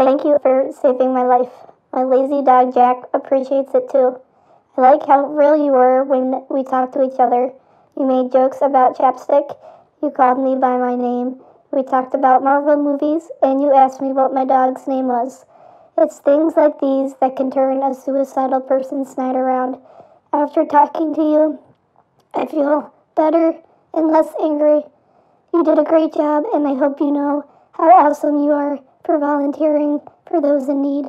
Thank you for saving my life. My lazy dog Jack appreciates it too. I like how real you were when we talked to each other. You made jokes about chapstick. You called me by my name. We talked about Marvel movies, and you asked me what my dog's name was. It's things like these that can turn a suicidal person's night around. After talking to you, I feel better and less angry. You did a great job, and I hope you know how awesome you are for volunteering for those in need.